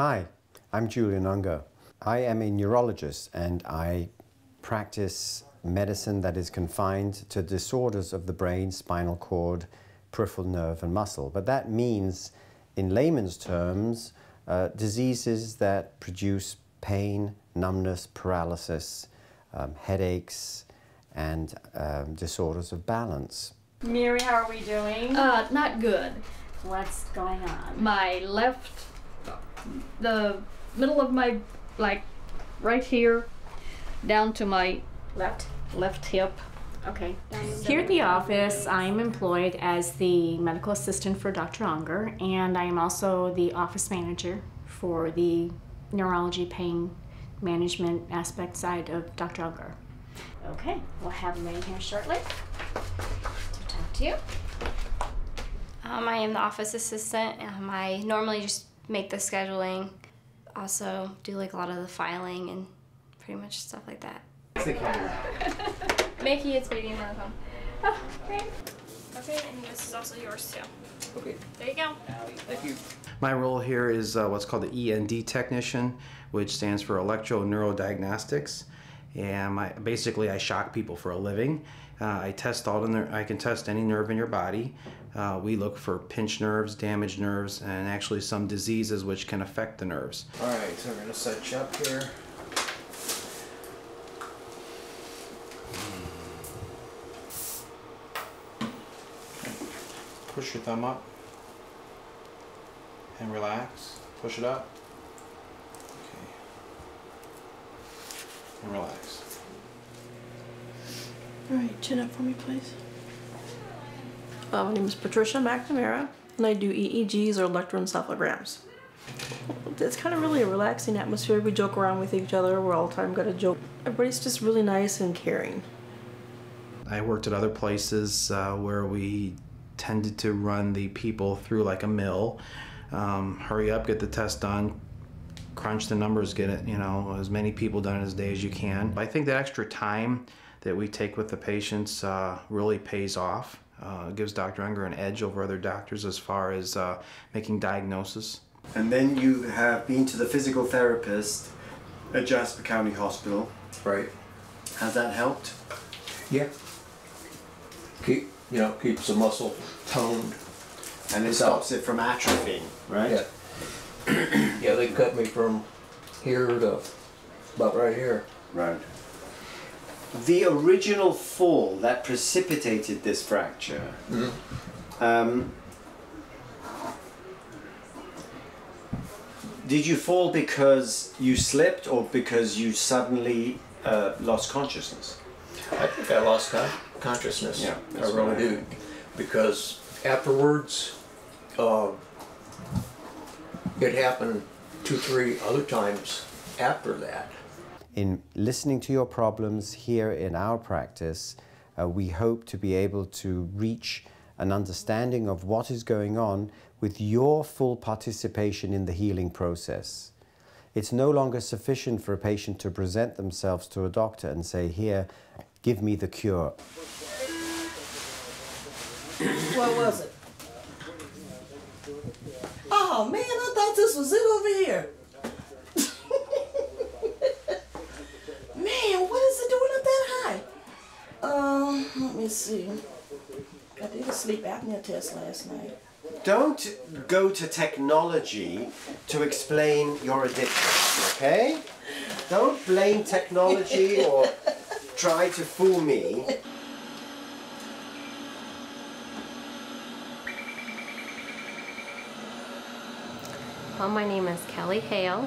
Hi, I'm Julian Ungar. I am a neurologist and I practice medicine that is confined to disorders of the brain, spinal cord, peripheral nerve, and muscle. But that means, in layman's terms, uh, diseases that produce pain, numbness, paralysis, um, headaches, and um, disorders of balance. Mary, how are we doing? Uh, not good. What's going on? My left, the middle of my, like, right here, down to my Left. left hip. Okay. Here at the office, I'm employed as the medical assistant for Dr. Ungar, and I am also the office manager for the neurology pain management aspect side of Dr. Ungar. Okay, we'll have him in here shortly to talk to you. Um, I am the office assistant. Um, I normally just make the scheduling, also do like a lot of the filing and pretty much stuff like that. Mickey, it's waiting on the phone. Oh, great. Okay, and this is also yours too. Okay. There you go. Thank you. My role here is uh, what's called the END technician, which stands for Electro Neurodiagnostics. And my, basically, I shock people for a living. Uh, I test all the ner- I can test any nerve in your body. Uh, we look for pinched nerves, damaged nerves, and actually some diseases which can affect the nerves. All right, so we're gonna set you up here. Push your thumb up and relax. Push it up. Okay. And relax. All right, chin up for me, please. Uh, my name is Patricia McNamara, and I do EEGs or electroencephalograms. It's kind of really a relaxing atmosphere. We joke around with each other. We're all the time gonna joke. Everybody's just really nice and caring. I worked at other places uh, where we tended to run the people through like a mill. Um, hurry up, get the test done, crunch the numbers, get it, you know, as many people done in as day as you can. But I think that extra time that we take with the patients uh, really pays off. Uh, gives Dr. Ungar an edge over other doctors as far as uh, making diagnosis. And then you have been to the physical therapist at Jasper County Hospital. Right. Has that helped? Yeah. Keep, you know, keeps the muscle toned. And it stops it from atrophying, right? Yeah. yeah, they cut me from here to about right here. Right. The original fall that precipitated this fracture, um, did you fall because you slipped or because you suddenly uh, lost consciousness? I think I lost con- consciousness. Yeah, I really do. Because afterwards, uh, it happened two, three other times after that. In listening to your problems here in our practice, uh, we hope to be able to reach an understanding of what is going on with your full participation in the healing process. It's no longer sufficient for a patient to present themselves to a doctor and say, Here, give me the cure. What was it? Oh man, I thought this was it over here. man, what is it doing up that high? Um, let me see. I did a sleep apnea test last night. Don't go to technology to explain your addiction, okay? Don't blame technology or try to fool me. Well, my name is Kelly Hale.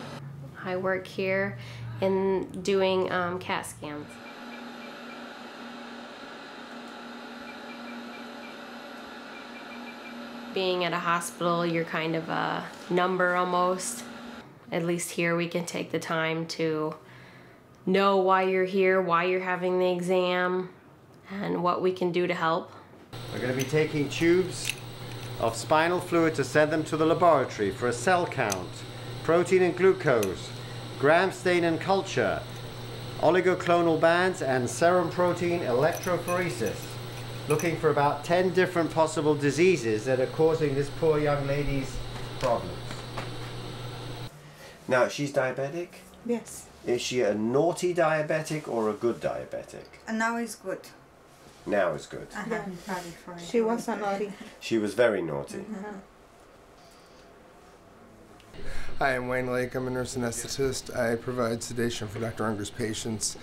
I work here in doing um, CAT scans. Being at a hospital, you're kind of a number almost. At least here, we can take the time to know why you're here, why you're having the exam, and what we can do to help. We're going to be taking tubes of spinal fluid to send them to the laboratory for a cell count, protein and glucose, gram stain and culture, oligoclonal bands, and serum protein electrophoresis. Looking for about 10 different possible diseases that are causing this poor young lady's problems. Now, she's diabetic? Yes. Is she a naughty diabetic or a good diabetic? And now it's good. Now is good. I haven't tried it for She was a naughty. She was very naughty. Mm-hmm. Hi, I'm Wayne Lake. I'm a nurse anesthetist. I provide sedation for Dr. Ungar's patients.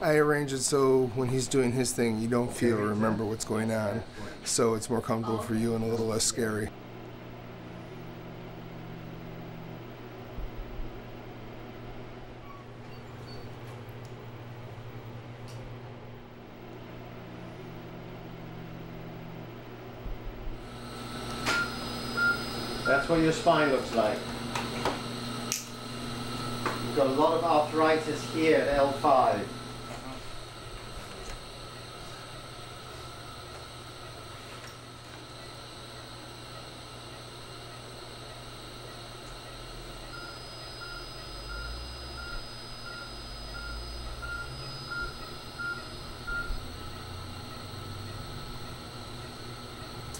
I arrange it so when he's doing his thing, you don't feel or remember what's going on, so it's more comfortable for you and a little less scary. That's what your spine looks like. You've got a lot of arthritis here at L5.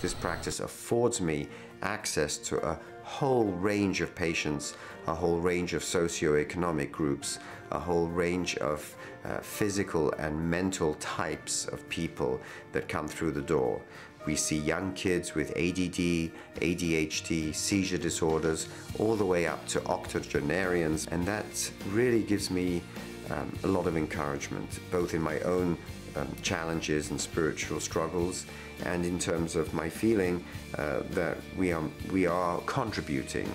This practice affords me access to a whole range of patients, a whole range of socioeconomic groups, a whole range of uh, physical and mental types of people that come through the door. We see young kids with ADD, ADHD, seizure disorders, all the way up to octogenarians, and that really gives me um, a lot of encouragement, both in my own um, challenges and spiritual struggles, and in terms of my feeling uh, that we are, we are contributing.